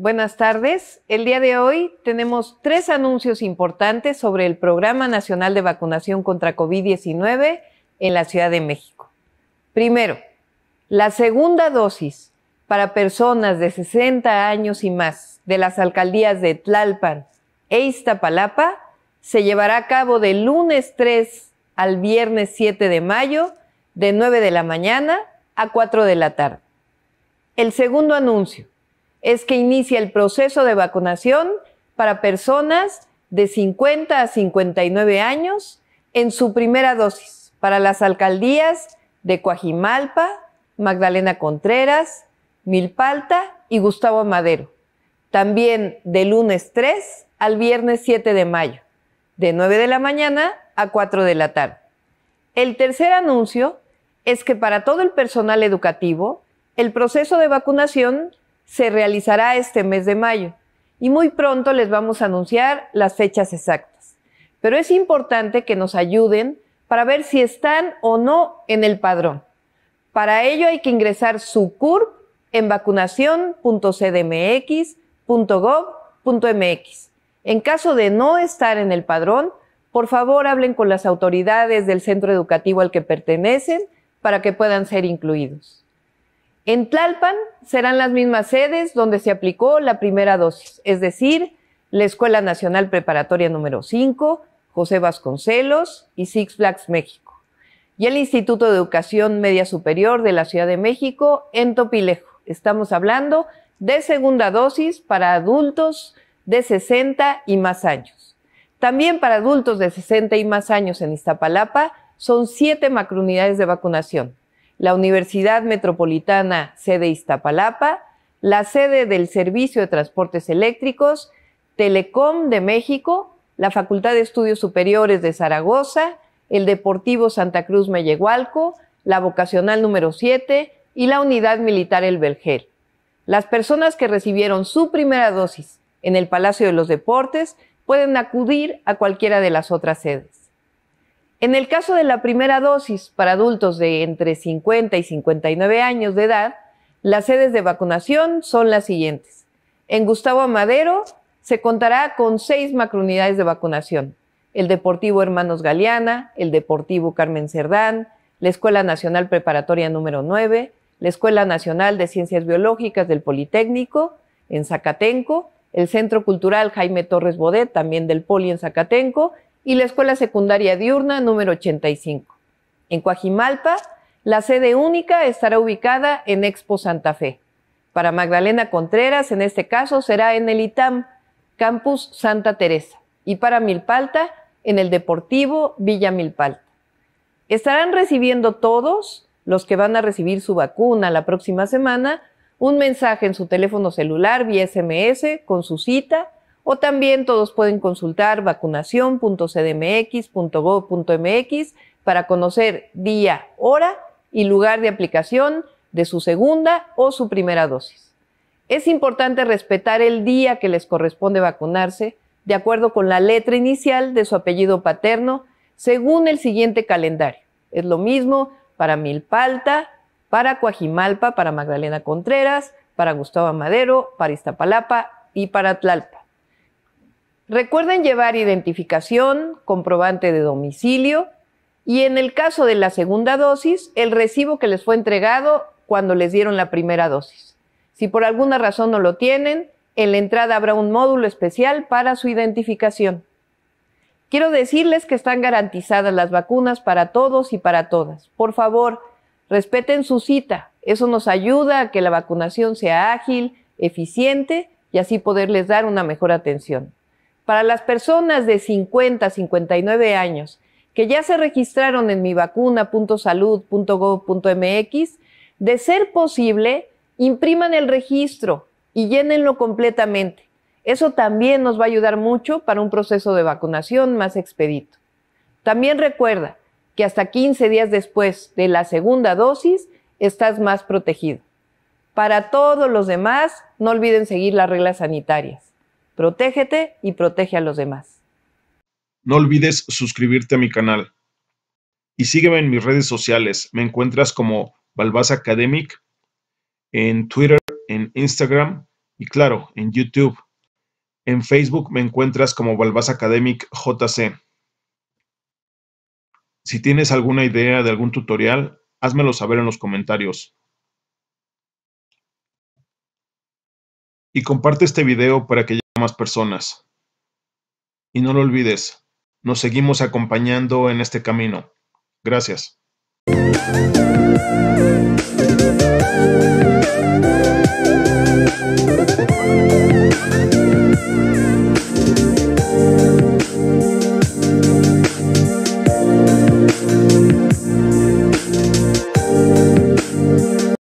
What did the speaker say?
Buenas tardes. El día de hoy tenemos tres anuncios importantes sobre el Programa Nacional de Vacunación contra COVID-19 en la Ciudad de México. Primero, la segunda dosis para personas de 60 años y más de las alcaldías de Tlalpan e Iztapalapa se llevará a cabo del lunes 3 al viernes 7 de mayo de 9 de la mañana a 4 de la tarde. El segundo anuncio es que inicia el proceso de vacunación para personas de 50 a 59 años en su primera dosis para las alcaldías de Coajimalpa, Magdalena Contreras, Milpalta y Gustavo Madero. También de lunes 3 al viernes 7 de mayo, de 9 de la mañana a 4 de la tarde. El tercer anuncio es que para todo el personal educativo, el proceso de vacunación se realizará este mes de mayo y muy pronto les vamos a anunciar las fechas exactas. Pero es importante que nos ayuden para ver si están o no en el padrón. Para ello hay que ingresar su CURP en vacunación.cdmx.gov.mx. En caso de no estar en el padrón, por favor hablen con las autoridades del centro educativo al que pertenecen para que puedan ser incluidos. En Tlalpan serán las mismas sedes donde se aplicó la primera dosis, es decir, la Escuela Nacional Preparatoria número 5, José Vasconcelos y Six Flags México, y el Instituto de Educación Media Superior de la Ciudad de México en Topilejo. Estamos hablando de segunda dosis para adultos de 60 y más años. También para adultos de 60 y más años en Iztapalapa son siete macrounidades de vacunación. La Universidad Metropolitana, sede Iztapalapa, la sede del Servicio de Transportes Eléctricos, Telecom de México, la Facultad de Estudios Superiores de Zaragoza, el Deportivo Santa Cruz Mellehualco, la Vocacional número 7 y la Unidad Militar El Belgel. Las personas que recibieron su primera dosis en el Palacio de los Deportes pueden acudir a cualquiera de las otras sedes. En el caso de la primera dosis para adultos de entre 50 y 59 años de edad, las sedes de vacunación son las siguientes. En Gustavo Amadero se contará con seis macrounidades de vacunación. El Deportivo Hermanos Galeana, el Deportivo Carmen Cerdán, la Escuela Nacional Preparatoria número 9, la Escuela Nacional de Ciencias Biológicas del Politécnico en Zacatenco, el Centro Cultural Jaime Torres Bodet, también del Poli en Zacatenco, y la Escuela Secundaria Diurna número 85. En Coajimalpa, la sede única estará ubicada en Expo Santa Fe. Para Magdalena Contreras, en este caso, será en el ITAM, Campus Santa Teresa. Y para Milpalta, en el Deportivo Villa Milpalta. Estarán recibiendo todos los que van a recibir su vacuna la próxima semana un mensaje en su teléfono celular vía SMS con su cita o también todos pueden consultar vacunación.cdmx.gov.mx para conocer día, hora y lugar de aplicación de su segunda o su primera dosis. Es importante respetar el día que les corresponde vacunarse de acuerdo con la letra inicial de su apellido paterno según el siguiente calendario. Es lo mismo para Milpalta, para Coajimalpa, para Magdalena Contreras, para Gustavo Madero, para Iztapalapa y para Tlalpa. Recuerden llevar identificación, comprobante de domicilio y en el caso de la segunda dosis, el recibo que les fue entregado cuando les dieron la primera dosis. Si por alguna razón no lo tienen, en la entrada habrá un módulo especial para su identificación. Quiero decirles que están garantizadas las vacunas para todos y para todas. Por favor, respeten su cita. Eso nos ayuda a que la vacunación sea ágil, eficiente y así poderles dar una mejor atención. Para las personas de 50 a 59 años que ya se registraron en mivacuna.salud.gov.mx, de ser posible, impriman el registro y llénenlo completamente. Eso también nos va a ayudar mucho para un proceso de vacunación más expedito. También recuerda que hasta 15 días después de la segunda dosis estás más protegido. Para todos los demás, no olviden seguir las reglas sanitarias. Protégete y protege a los demás. No olvides suscribirte a mi canal. Y sígueme en mis redes sociales. Me encuentras como Balbás Academic en Twitter, en Instagram Y claro, en YouTube. En Facebook me encuentras como Balbás Academic JC. Si tienes alguna idea de algún tutorial, házmelo saber en los comentarios. Y comparte este video para que más personas. Y no lo olvides, nos seguimos acompañando en este camino. Gracias.